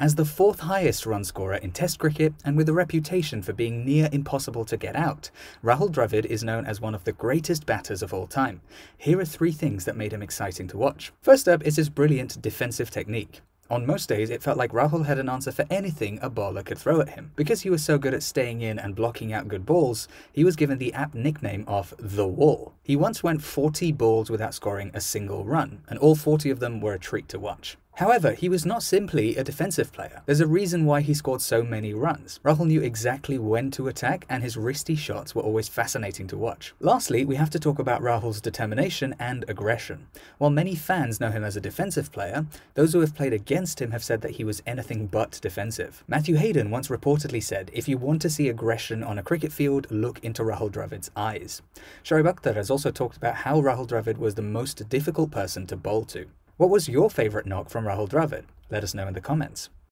As the fourth highest run scorer in Test cricket and with a reputation for being near impossible to get out, Rahul Dravid is known as one of the greatest batters of all time. Here are three things that made him exciting to watch. First up is his brilliant defensive technique. On most days, it felt like Rahul had an answer for anything a bowler could throw at him. Because he was so good at staying in and blocking out good balls, he was given the apt nickname of The Wall. He once went 40 balls without scoring a single run, and all 40 of them were a treat to watch. However, he was not simply a defensive player. There's a reason why he scored so many runs. Rahul knew exactly when to attack and his wristy shots were always fascinating to watch. Lastly, we have to talk about Rahul's determination and aggression. While many fans know him as a defensive player, those who have played against him have said that he was anything but defensive. Matthew Hayden once reportedly said, if you want to see aggression on a cricket field, look into Rahul Dravid's eyes. Shoaib Akhtar has also talked about how Rahul Dravid was the most difficult person to bowl to. What was your favourite knock from Rahul Dravid? Let us know in the comments.